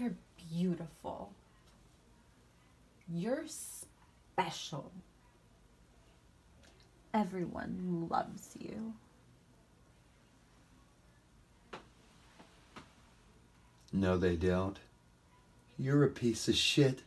You're beautiful. You're special. Everyone loves you. No, they don't. You're a piece of shit.